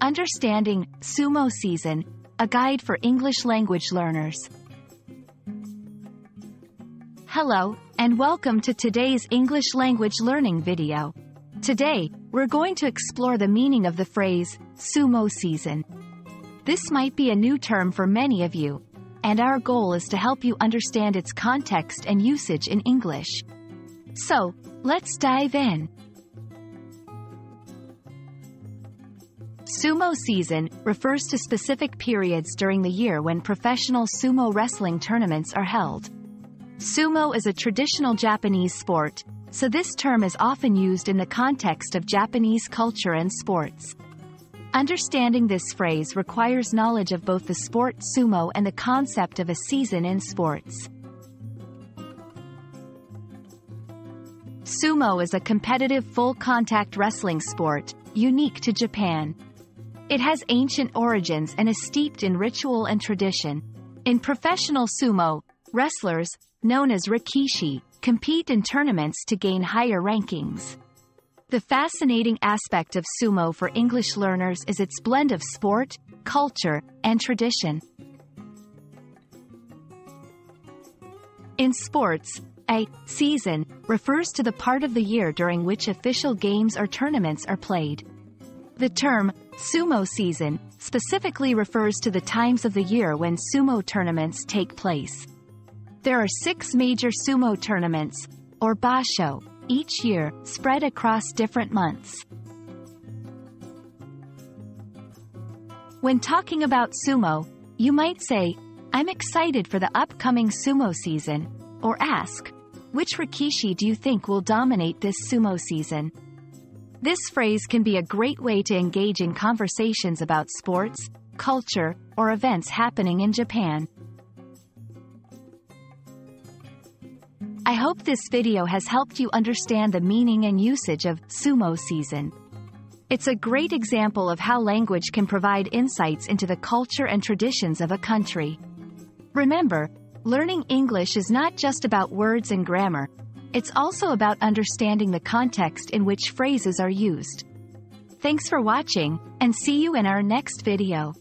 Understanding Sumo Season, a guide for English language learners. Hello, and welcome to today's English language learning video. Today, we're going to explore the meaning of the phrase, sumo season. This might be a new term for many of you, and our goal is to help you understand its context and usage in English. So, let's dive in. Sumo season refers to specific periods during the year when professional sumo wrestling tournaments are held. Sumo is a traditional Japanese sport, so this term is often used in the context of Japanese culture and sports. Understanding this phrase requires knowledge of both the sport sumo and the concept of a season in sports. Sumo is a competitive full-contact wrestling sport, unique to Japan. It has ancient origins and is steeped in ritual and tradition. In professional sumo, wrestlers, known as rikishi, compete in tournaments to gain higher rankings. The fascinating aspect of sumo for English learners is its blend of sport, culture, and tradition. In sports, a season refers to the part of the year during which official games or tournaments are played. The term sumo season specifically refers to the times of the year when sumo tournaments take place. There are six major sumo tournaments, or basho, each year, spread across different months. When talking about sumo, you might say, I'm excited for the upcoming sumo season, or ask, which rikishi do you think will dominate this sumo season? This phrase can be a great way to engage in conversations about sports, culture, or events happening in Japan. I hope this video has helped you understand the meaning and usage of sumo season. It's a great example of how language can provide insights into the culture and traditions of a country. Remember, learning English is not just about words and grammar, it's also about understanding the context in which phrases are used. Thanks for watching, and see you in our next video.